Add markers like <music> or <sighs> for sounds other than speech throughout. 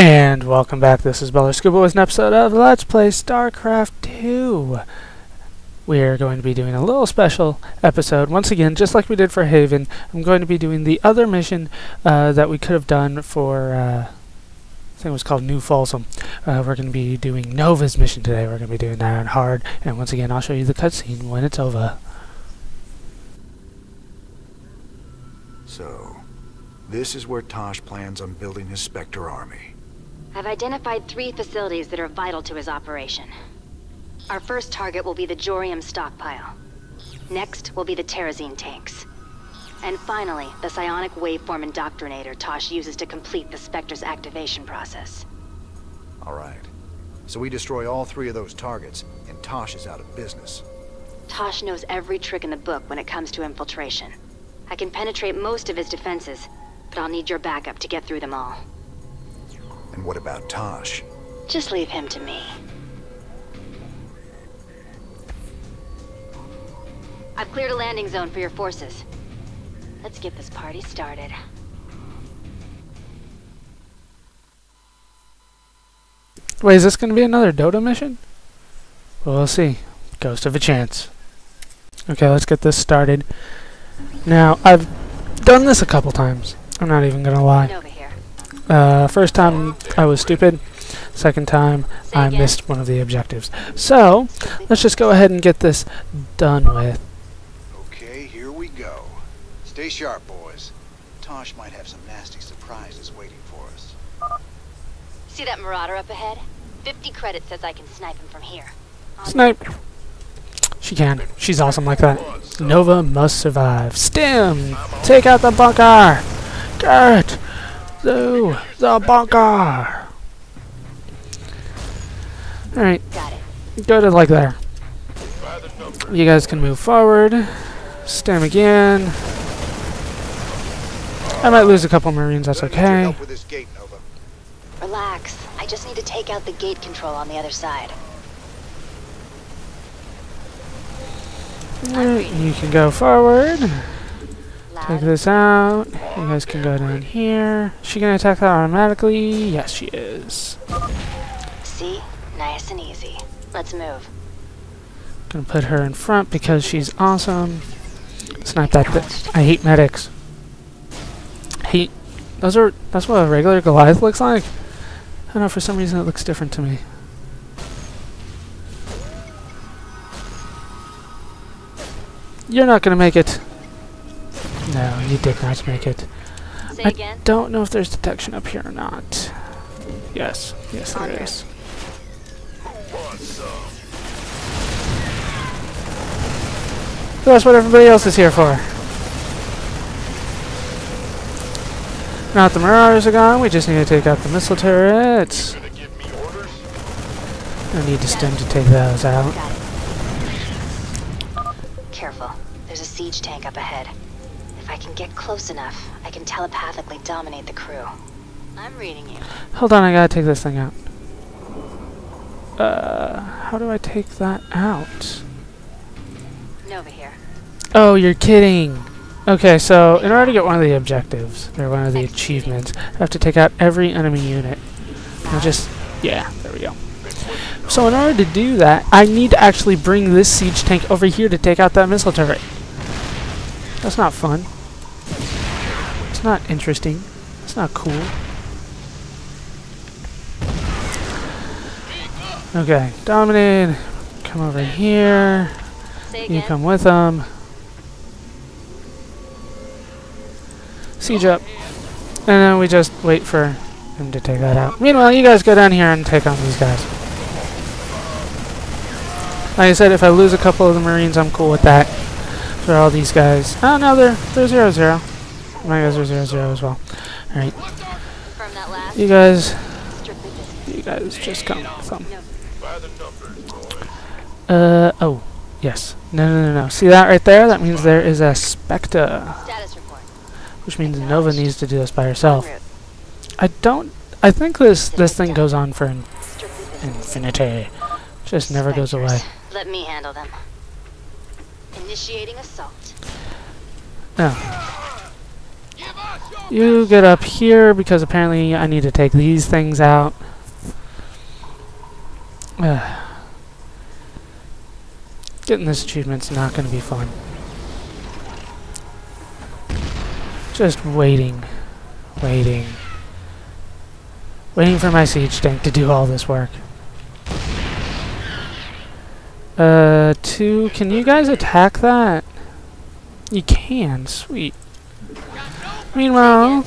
And welcome back. This is Baller Scuba with an episode of Let's Play StarCraft 2. We're going to be doing a little special episode. Once again, just like we did for Haven, I'm going to be doing the other mission uh, that we could have done for, uh, I think it was called New Folsom. Uh, we're going to be doing Nova's mission today. We're going to be doing that on hard. And once again, I'll show you the cutscene when it's over. So, this is where Tosh plans on building his Spectre army. I've identified three facilities that are vital to his operation. Our first target will be the Jorium stockpile. Next will be the Terrazine tanks. And finally, the psionic waveform indoctrinator Tosh uses to complete the Spectre's activation process. Alright. So we destroy all three of those targets, and Tosh is out of business. Tosh knows every trick in the book when it comes to infiltration. I can penetrate most of his defenses, but I'll need your backup to get through them all. And what about Tosh? Just leave him to me. I've cleared a landing zone for your forces. Let's get this party started. Wait, is this going to be another Dota mission? Well, we'll see. Ghost of a chance. Okay, let's get this started. Now, I've done this a couple times. I'm not even going to lie. Nova here. Uh, first time I was stupid. Second time Say I again? missed one of the objectives. So, let's just go ahead and get this done with. Okay, here we go. Stay sharp, boys. Tosh might have some nasty surprises waiting for us. See that marauder up ahead? 50 credits says I can snipe him from here. On Snipe! She can. She's awesome like that. Nova must survive. Stim! Take out the bunker! Get to the bunker! Alright, Got it. go to like there. You guys can move forward. Stim again. I might lose a couple marines, that's Gonna need your okay. help with this gate, Relax. I just need to take out the gate control on the other side. Alright, you can go forward. Take this out. You guys can go down here. She gonna attack that automatically? Yes, she is. See? Nice and easy. Let's move. Gonna put her in front because she's awesome. Snipe that. Bit. I hate medics. Hate. Those are. That's what a regular Goliath looks like. I don't know. For some reason, it looks different to me. You're not gonna make it. No, you did not make it. Say I again? don't know if there's detection up here or not. Yes, yes there Under. is. That's what everybody else is here for. Now that the Marauders are gone, we just need to take out the missile turrets. I need to stim to take those out. Careful. There's a siege tank up ahead. If I can get close enough, I can telepathically dominate the crew. I'm reading you. Hold on, I gotta take this thing out. Uh, how do I take that out? Nova here. Oh, you're kidding. Okay, so in order to get one of the objectives, or one of the achievements, I have to take out every enemy unit. I'll just, yeah, there we go. So in order to do that, I need to actually bring this siege tank over here to take out that missile turret. That's not fun. It's not interesting. It's not cool. Okay, Dominate. Come over here. You come with them. Siege up. And then we just wait for him to take that out. Meanwhile, you guys go down here and take on these guys. Like I said, if I lose a couple of the Marines, I'm cool with that. For all these guys. Oh, no, they're, they're 0 0. My guys are 0 0 as well. Alright, Confirm that last. you guys, you guys just come. Nova. Uh, oh, yes. No, no, no, no. See that right there? That means there is a Spectre. Which means Nova needs to do this by herself. I don't. I think this this thing goes on for in, infinity. Just never goes away. Let me handle them. Initiating assault. No. You get up here because apparently I need to take these things out. Ugh. <sighs> Getting this achievement's not going to be fun. Just waiting. Waiting. Waiting for my siege tank to do all this work. Uh, two, can you guys attack that? You can, sweet. Meanwhile,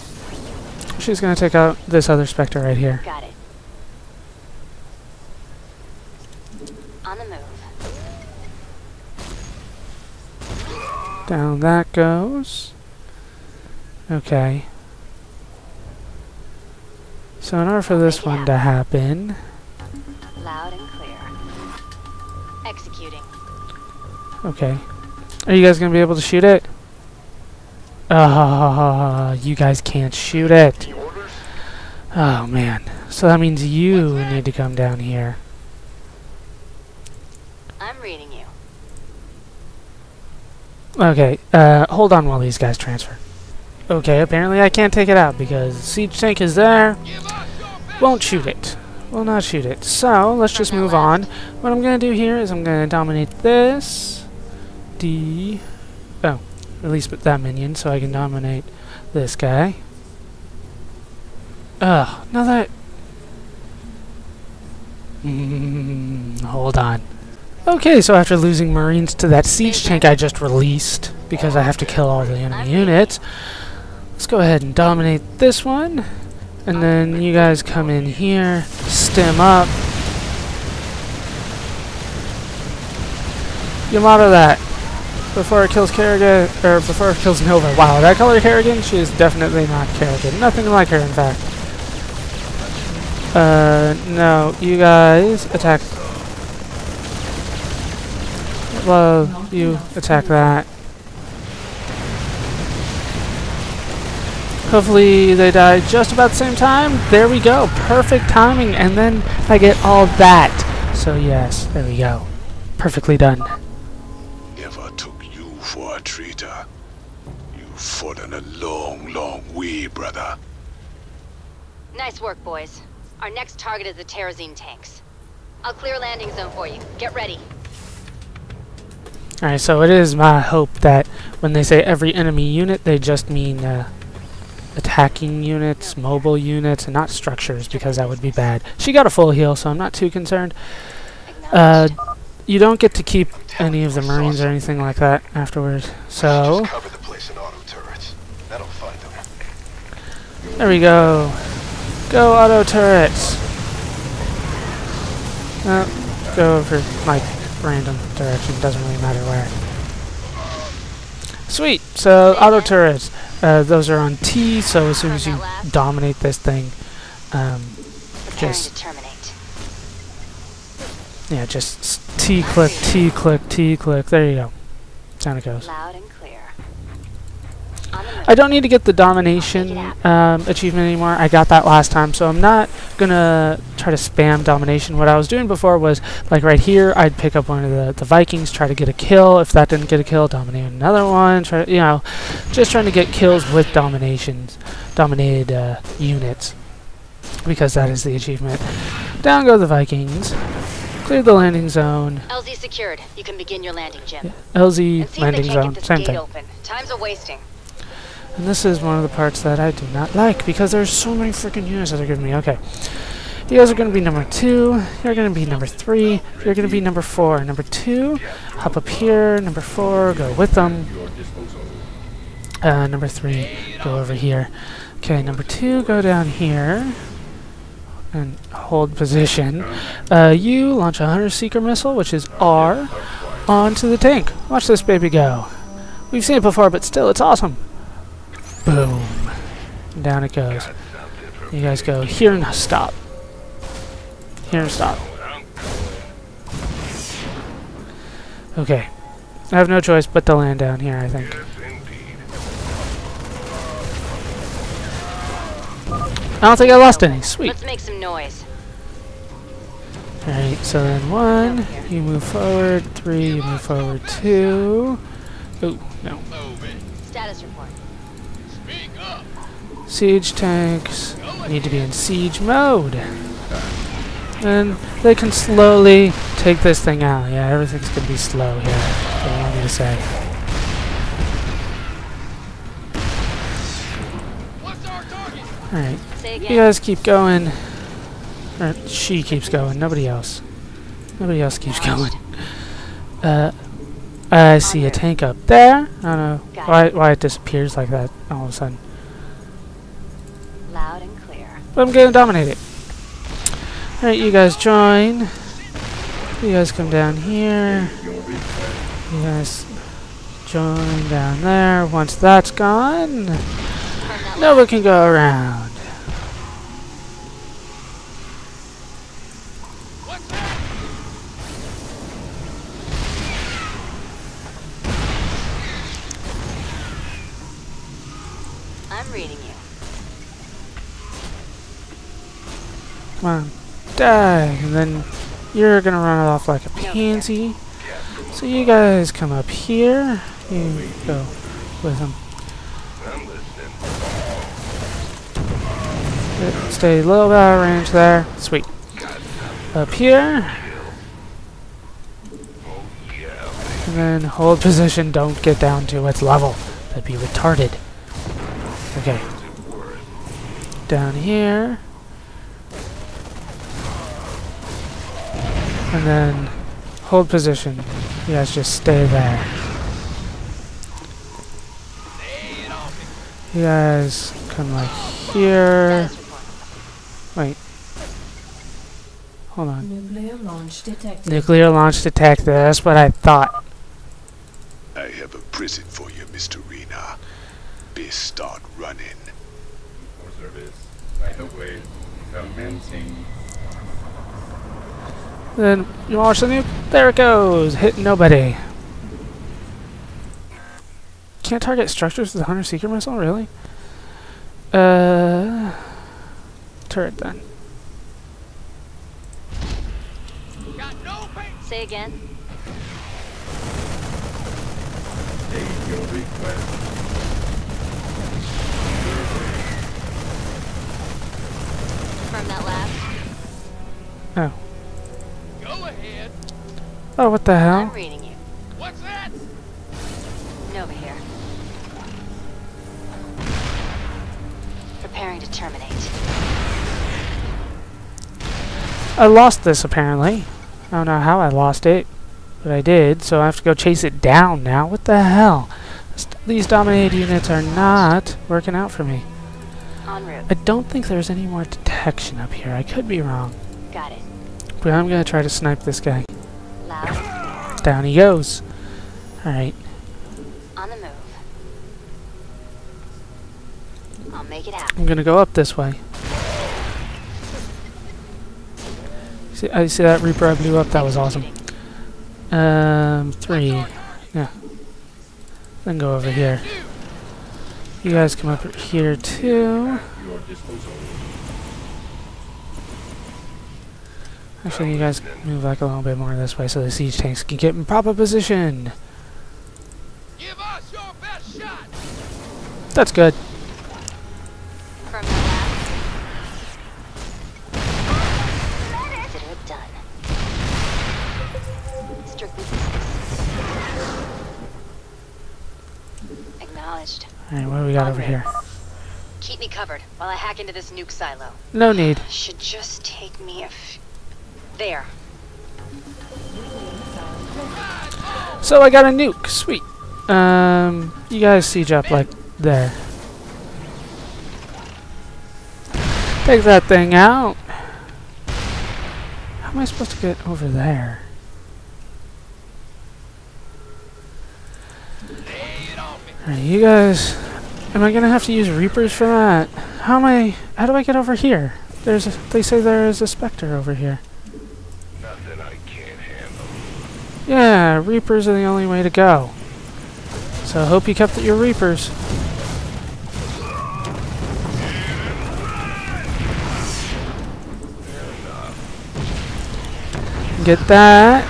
she's gonna take out this other Spectre right here. Got it. On the move. Down that goes. Okay. So in order for this one to happen, Loud and clear. Executing. okay. Are you guys gonna be able to shoot it? Ah, you guys can't shoot it. Oh man. So that means you need to come down here. I'm reading you. Okay, uh, hold on while these guys transfer. Okay, apparently I can't take it out because siege tank is there. Won't shoot it. Will not shoot it. So, let's just move on. What I'm going to do here is I'm going to dominate this. D. Oh, release that minion so I can dominate this guy. Ugh, now that... Mm, hold on. Okay, so after losing Marines to that siege tank I just released, because I have to kill all the enemy units, let's go ahead and dominate this one. And then you guys come in here, stim up. Yamato that. Before it kills Kerrigan, or before it kills Nova. Wow, that color Kerrigan? She is definitely not Kerrigan. Nothing like her, in fact. Uh, no, you guys attack well, you attack that. Hopefully they die just about the same time. There we go. Perfect timing. And then I get all that. So yes, there we go. Perfectly done. Never took traitor. You've fallen a long, long way, brother. Nice work, boys. Our next target is the Terrazine tanks. I'll clear a landing zone for you. Get ready. Alright, so it is my hope that when they say every enemy unit, they just mean uh, attacking units, mobile units, and not structures, because that would be bad. She got a full heal, so I'm not too concerned. Uh, you don't get to keep any of the Marines or anything like that afterwards. So, cover the place in auto turrets. That'll find them. there we go. Go auto turrets. Uh, go over like random direction, doesn't really matter where. Sweet, so auto turrets. Uh, those are on T, so as soon as you dominate this thing, um, Just- terminate. Yeah, just T-click, T click, T click. There you go. Down it goes. Loud and clear. On the move. I don't need to get the domination um, achievement anymore. I got that last time, so I'm not gonna try to spam domination. What I was doing before was like right here, I'd pick up one of the, the Vikings, try to get a kill. If that didn't get a kill, dominate another one. Try, you know, just trying to get kills with dominations, dominated uh, units, because that is the achievement. Down go the Vikings. Clear the landing zone. LZ secured. You can begin your landing, Jim. LZ And see landing if they can't zone, same thing. open. Time's a wasting. And this is one of the parts that I do not like because there's so many freaking units that they're giving me. Okay. You guys are going to be number two. You're going to be number three. You're going to be number four. Number two, hop up here. Number four, go with them. Uh, number three, go over here. Okay, number two, go down here and hold position. Uh, you launch a Hunter Seeker missile, which is R, onto the tank. Watch this baby go. We've seen it before, but still, it's awesome. Boom. Down it goes. You guys go here and stop. Here and stop. Okay. I have no choice but to land down here, I think. I don't think I lost any. Sweet. Let's make some noise. Alright, so then one, you move forward, three, you move forward, two. Oh, no. Status report. Siege tanks need to be in siege mode. And they can slowly take this thing out. Yeah, everything's gonna be slow here. What do you want me to say? Alright, you guys keep going. Or she keeps going, nobody else. Nobody else keeps going. Uh, I see a tank up there. I don't know why, why it disappears like that all of a sudden. Loud and clear. But I'm gonna dominate it. Alright, you guys join. You guys come down here. You guys join down there. Once that's gone, Nova can go around. Come on. Die. And then you're gonna run off like a pansy. So you guys come up here. You go with them. Uh, Stay a little bit out of range there. Sweet. Up here. And then hold position, don't get down to its level. That'd be retarded. Okay. Down here. And then hold position. You guys just stay there. You guys come like here. Wait. Hold on. Nuclear launch detected. Nuclear launch detected. That's what I thought. I have a prison for you, Mr. Raynor. Best start running. for service. Right away. Commencing. Then you launch the nuke. There it goes. Hit nobody. Can't target structures with the Hunter Seeker missile, really? Uh, turret then. Say again. Take your request. Confirm that last. Oh, what the hell? I'm reading you. What's that? Nova here. Preparing to terminate. I lost this apparently. I don't know how I lost it, but I did. So I have to go chase it down now. What the hell? These dominated units are not working out for me. En route. I don't think there's any more detection up here. I could be wrong, Got it. but I'm gonna try to snipe this guy. Loud and clear. Down he goes. All right. On the move. I'll make it happen. I'm gonna go up this way. See, I see that Reaper I blew up. That was awesome. Um, three. Yeah. Then go over here. You guys come up here too. Your disposal. Actually, you guys move like a little bit more this way so the siege tanks can get in proper position. Give us your best shot! That's good. Confirm that last. Consider it done. Strictly business. Acknowledged. All right, what do we got over here? Keep me covered while I hack into this nuke silo. No need. Should just take me a f- There. So I got a nuke. Sweet. Um, you guys see up like there. Take that thing out. How am I supposed to get over there? You guys. Am I gonna have to use Reapers for that? How am I? How do I get over here? There's. A, they say there is a Spectre over here. Yeah, Reapers are the only way to go. So I hope you kept your Reapers. Get that.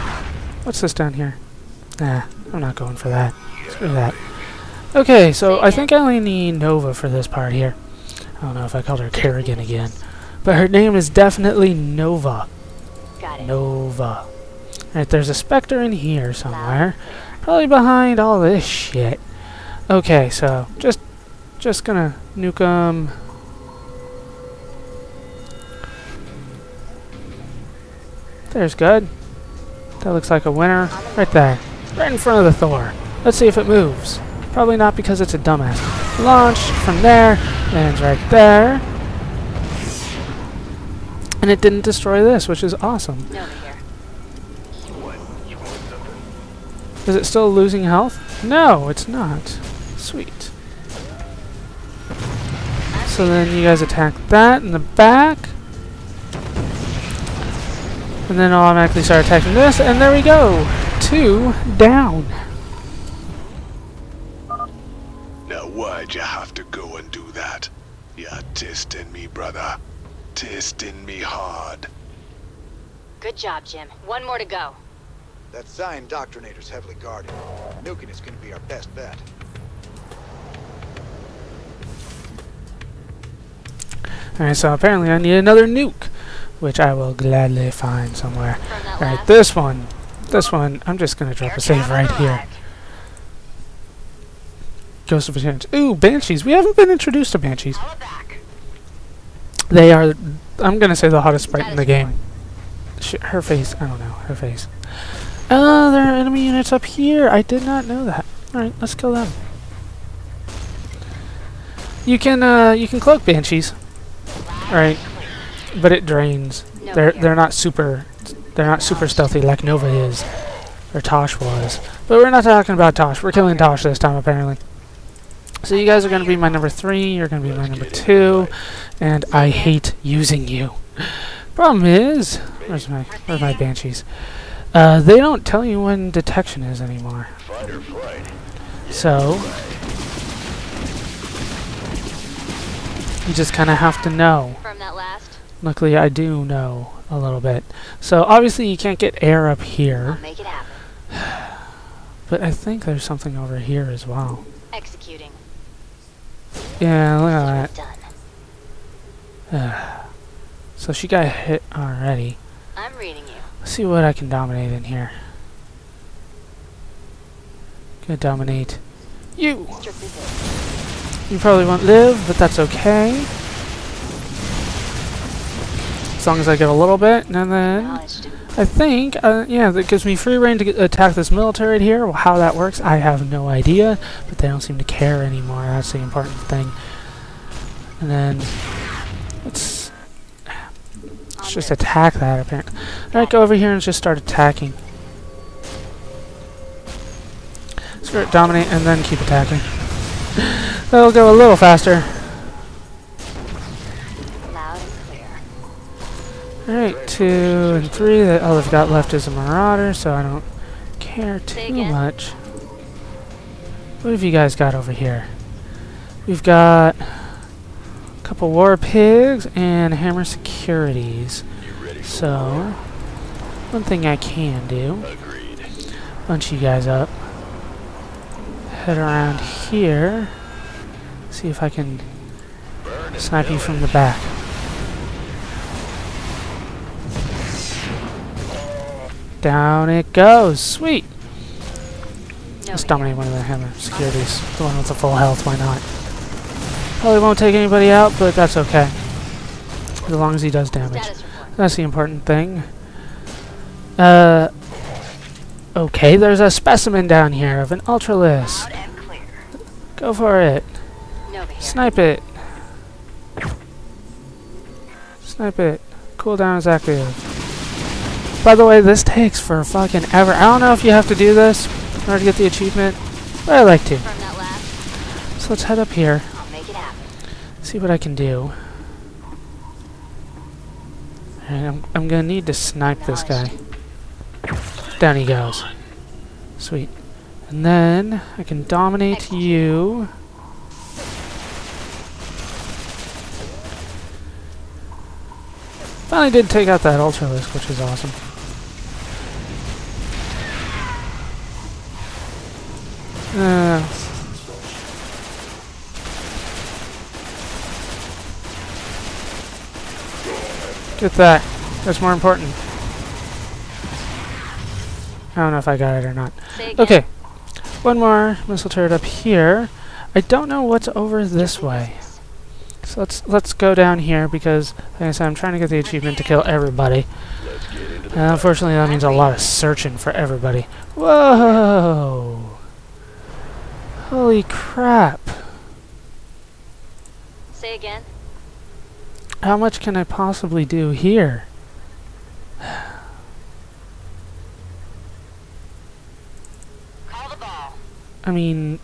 What's this down here? Nah, I'm not going for that. Screw that. Okay, so I think I only need Nova for this part here. I don't know if I called her Kerrigan again. But her name is definitely Nova. Got it. Nova. Alright, there's a Spectre in here somewhere. Probably behind all this shit. Okay, so just just gonna nuke 'em. There's good. That looks like a winner. Right there. Right in front of the Thor. Let's see if it moves. Probably not because it's a dumbass. Launch from there. Lands right there. And it didn't destroy this, which is awesome. Is it still losing health? No, it's not. Sweet. So then you guys attack that in the back. And then I'll automatically start attacking this, and there we go! Two down. Now why'd you have to go and do that? You're testing me, brother. Testing me hard. Good job, Jim. One more to go. That Psi Indoctrinator's heavily guarded. Nuking is gonna be our best bet. Alright, so apparently I need another nuke, which I will gladly find somewhere. Alright, this one. This one, I'm just gonna drop a save right here. Ghost of a Chance. Ooh, Banshees. We haven't been introduced to Banshees. They are, I'm gonna say, the hottest sprite in the game. Sh her face, I don't know, her face. Oh, there are enemy units up here. I did not know that. Alright, let's kill them. You can, uh, you can cloak Banshees. Right. But it drains. They're, they're not super, they're not super stealthy like Nova is. Or Tosh was. But we're not talking about Tosh. We're killing Tosh this time, apparently. So you guys are going to be my number three, you're going to be my number two, and I hate using you. Problem is, where's my where's my banshees? Uh, they don't tell you when detection is anymore. So you just kind of have to know. From that last. Luckily, I do know a little bit. So obviously, you can't get air up here, make it happen. <sighs> but I think there's something over here as well. Executing. Yeah, look at that. <sighs> so she got hit already. Let's see what I can dominate in here. Gonna dominate you. You probably won't live, but that's okay. As long as I get a little bit, and then I think, uh, yeah, that gives me free reign to attack this military here. Well, how that works, I have no idea, but they don't seem to care anymore. That's the important thing. And then let's just attack that. Apparently, all right, go over here and just start attacking. Start dominate and then keep attacking. That'll go a little faster. Loud and clear. Alright, two and three. That all I've got left is a marauder, so I don't care too much. What have you guys got over here? We've got couple war pigs and hammer securities. So, one thing I can do, bunch you guys up, head around here, see if I can snipe you from the back. Down it goes. Sweet. Let's dominate one of the hammer securities. The one with the full health, why not? Probably won't take anybody out, but that's okay. As long as he does damage. That's the important thing. Uh, okay, there's a specimen down here of an Ultralisk. Go for it. Snipe it. Snipe it. Cooldown is active. By the way, this takes for fucking ever. I don't know if you have to do this in order to get the achievement, but I like to. From that last. So let's head up here, I'll make it happen. See what I can do. And I'm, I'm gonna need to snipe this guy. Down he goes. Sweet. And then I can dominate you. Finally did take out that ultra Ultralisk, which is awesome. Uh, Get that. That's more important. I don't know if I got it or not. Okay. One more missile turret up here. I don't know what's over this way. So let's let's go down here because, like I said, I'm trying to get the achievement to kill everybody. And unfortunately, that means a lot of searching for everybody. Whoa! Holy crap! Say again. How much can I possibly do here? Call the ball. I mean,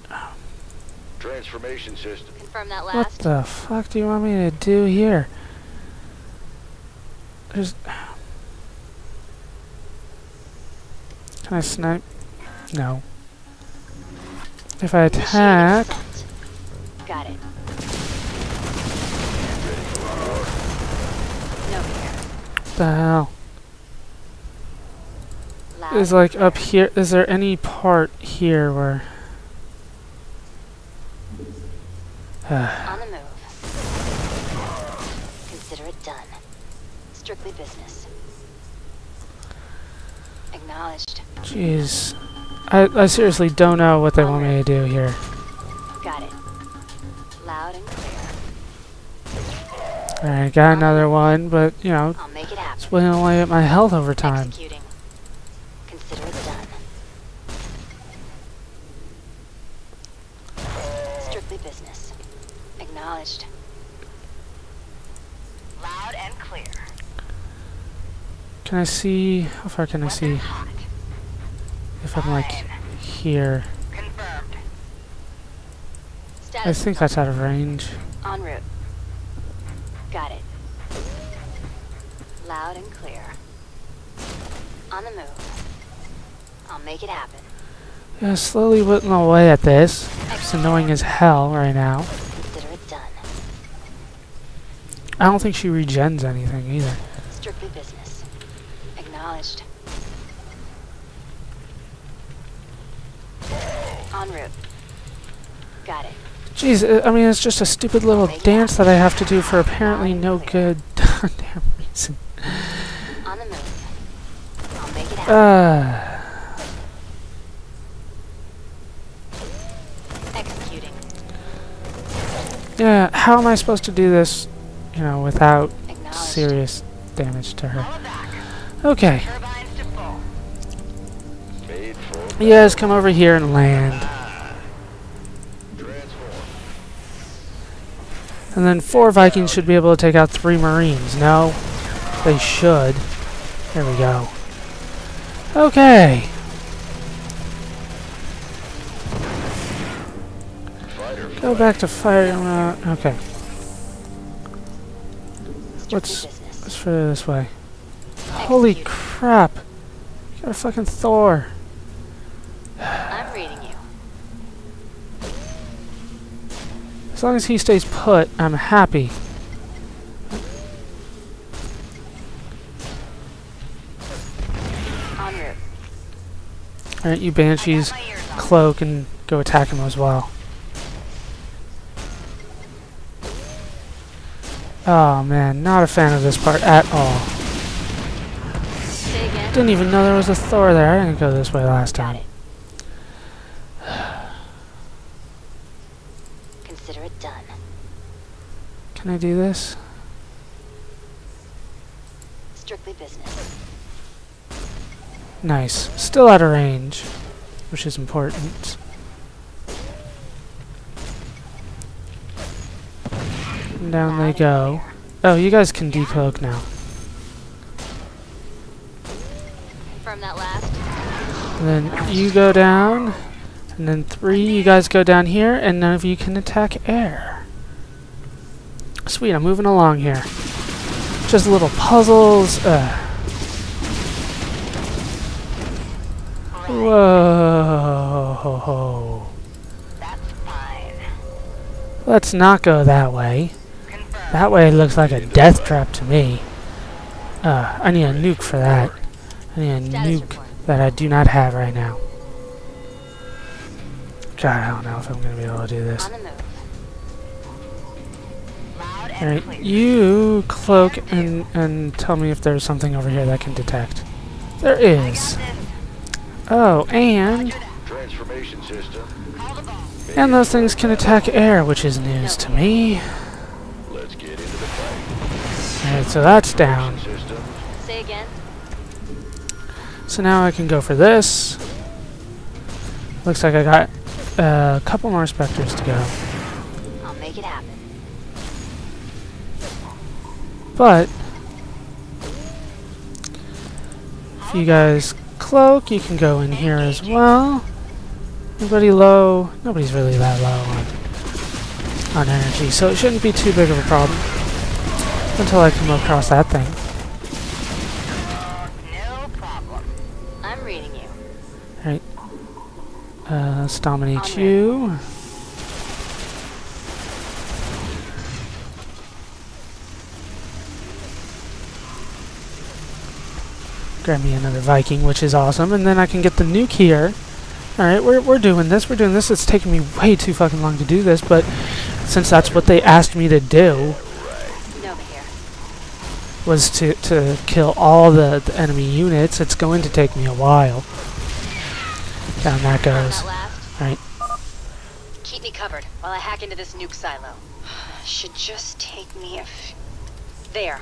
Transformation system. Confirm that what the fuck do you want me to do here? There's... Can I snipe? No. If I attack... the hell? Is like up here... Is there any part here where... On the move. Consider it done. Strictly business. Acknowledged. Jeez. I, I seriously don't know what they want me to do here. Got it. Loud and clear. Alright, got another one, but, you know, I'll make it it's whittling away at my health over time. Executing. Consider it done. Strictly business. Acknowledged. Loud and clear. Can I see... How far can I see? If I'm, like, here. Confirmed. I think that's out of range. En route. Got it. Loud and clear. On the move. I'll make it happen. Yeah, slowly whittling away at this. It's annoying as hell right now. Consider it done. I don't think she regens anything either. Strictly business. Acknowledged. En route. Got it. Jeez, uh, I mean, it's just a stupid little dance that I have to do for apparently no good <laughs> damn reason. On the move. I'll make it happen. Uh, Executing. Yeah, how am I supposed to do this, you know, without serious damage to her? Okay, Turbines to full. Made for you guys come over here and land. And then four Vikings should be able to take out three Marines. No? They should. There we go. Okay. Go back to fire. Uh, okay. Let's let's it this way. Holy crap! You got a fucking Thor. I'm reading you. As long as he stays put, I'm happy. Alright, you banshees, My ears on. cloak and go attack him as well. Oh man, not a fan of this part at all. Didn't even know there was a Thor there. I didn't go this way last time. <sighs> Consider it done. Can I do this? Strictly business. Nice. Still out of range, which is important. And down they go. Oh, you guys can decloak now. Confirm that last. And then you go down, and then three, you guys go down here, and none of you can attack air. Sweet, I'm moving along here. Just little puzzles. Uh. Whoa. That's fine. Let's not go that way. Confirm. That way it looks like a death trap to me. Uh, I need a nuke for that. I need a Status nuke report. that I do not have right now. God, I don't know if I'm going to be able to do this. On the move. Loud Alright, you cloak and, and tell me if there's something over here that can detect. There is. Oh, and... Transformation system. And those things can attack air, which is news to me. Let's get into the fight. Alright, so that's down. Say again? So now I can go for this. Looks like I got a couple more specters to go. I'll make it happen. But if you guys cloak, you can go in here as well. Anybody low? Nobody's really that low on, on energy, so it shouldn't be too big of a problem until I come across that thing. No problem. I'm reading you. Uh, let's dominate you. Grab me another Viking, which is awesome, and then I can get the nuke here. Alright, we're, we're doing this, we're doing this. It's taking me way too fucking long to do this, but since that's what they asked me to do. Was to, to kill all the, the enemy units, it's going to take me a while. Down that goes. that. Right. Keep me covered while I hack into this nuke silo. <sighs> Should just take me a f- There.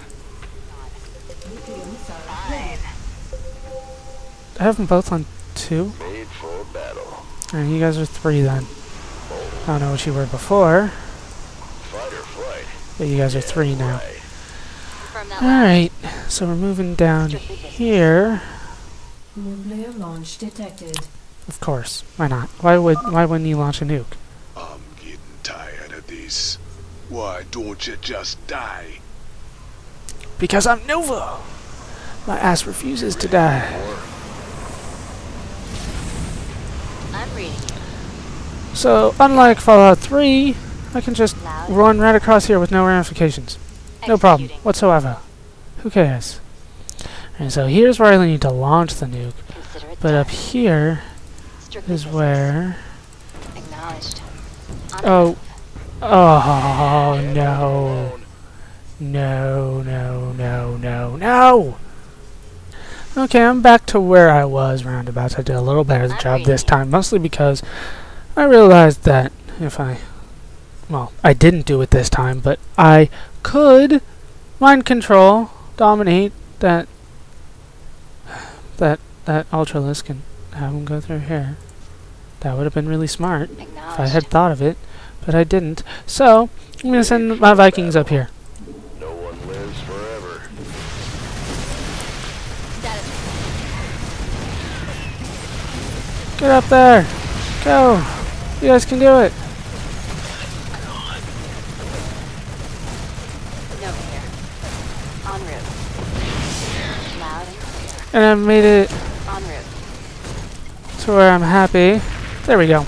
I have them both on two. Made for battle. Alright, you guys are three then. I don't know what you were before, Fight or flight. but you guys are three now. Right. Confirm that last. Alright, so we're moving down here. Nuclear launch detected. Of course. Why not? Why would why wouldn't you launch a nuke? I'm getting tired of this. Why don't you just die? Because I'm Nova! My ass refuses to die. I'm reading you. So, unlike Fallout 3, I can just run right across here with no ramifications. No problem whatsoever. Who cares? And so here's where I need to launch the nuke. But up here Strictly is business. where... Acknowledged. On oh. Oh, the Oh. Oh, no. No, no, no, no, no! Okay, I'm back to where I was roundabouts. I did a little better I'm job this time, mostly because I realized that if I... Well, I didn't do it this time, but I could mind control, dominate that... That, that Ultralisk and have him go through here. That would have been really smart if I had thought of it, but I didn't. So, I'm going to send my Vikings up here. No one lives forever. Get up there! Go! You guys can do it! Nova here. En route. Loud and I made it to where I'm happy. There we go.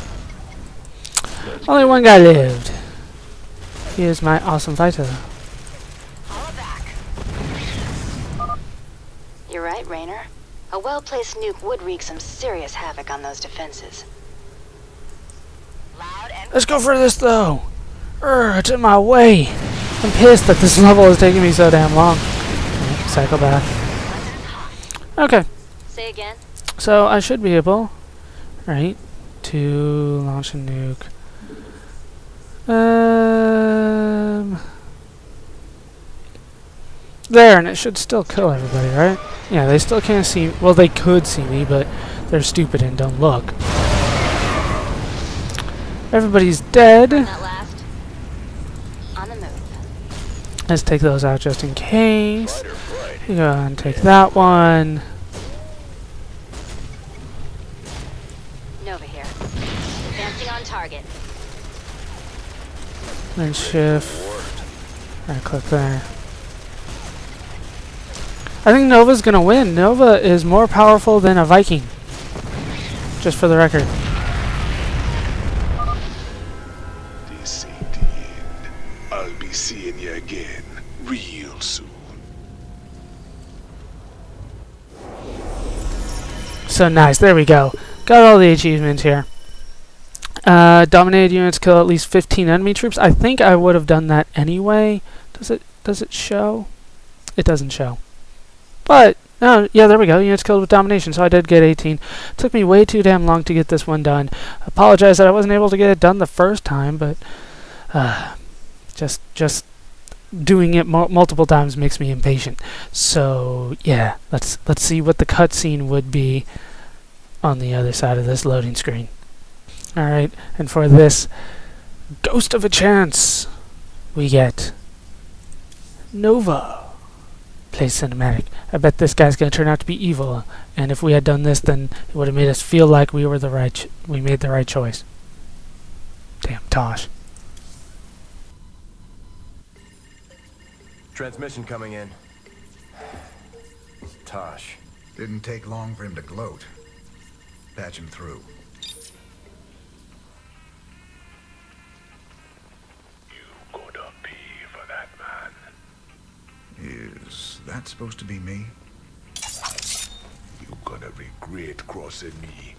Only one guy lived. He is my awesome fighter. You're right, Raynor. A well-placed nuke would wreak some serious havoc on those defenses. Let's go for this though! Urgh, it's in my way! I'm pissed that this level is taking me so damn long. Back. Okay, say again. so I should be able, right, to launch a nuke. Um, there, and it should still kill everybody, right? Yeah, they still can't see. Well, they could see me, but they're stupid and don't look. Everybody's dead. Last. On the move. Let's take those out just in case. Fight or. You go and take that one. Nova here. Advancing on target. Then shift. Right click there. I think Nova's gonna win. Nova is more powerful than a Viking. Just for the record. This ain't the end. I'll be seeing you again real soon. So nice. There we go. Got all the achievements here. Uh, dominated units kill at least 15 enemy troops. I think I would have done that anyway. Does it does it show? It doesn't show. But oh yeah, there we go. Units killed with domination. So I did get 18. Took me way too damn long to get this one done. Apologize that I wasn't able to get it done the first time, but uh, just just doing it mul multiple times makes me impatient. So yeah, let's let's see what the cutscene would be on the other side of this loading screen. All right, and for this ghost of a chance, we get Nova. Plays cinematic. I bet this guy's gonna turn out to be evil, and if we had done this, then it would have made us feel like we were the right, ch- we made the right choice. Damn, Tosh. Transmission coming in. Tosh. Didn't take long for him to gloat. Him through. You gonna for that, man. Is that supposed to be me? You gonna regret crossing me.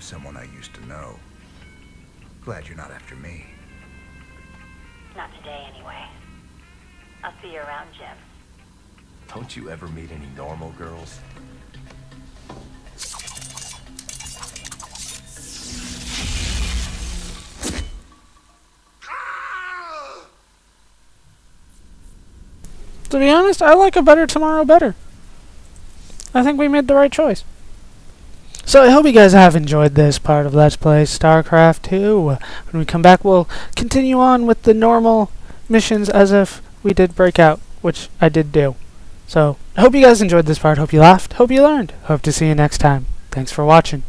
Of someone I used to know. Glad you're not after me. Not today, anyway. I'll see you around, Jim. Don't you ever meet any normal girls? To be honest, I like a better tomorrow better. I think we made the right choice. So I hope you guys have enjoyed this part of Let's Play StarCraft 2. When we come back, we'll continue on with the normal missions as if we did break out, which I did do. So I hope you guys enjoyed this part. Hope you laughed. Hope you learned. Hope to see you next time. Thanks for watching.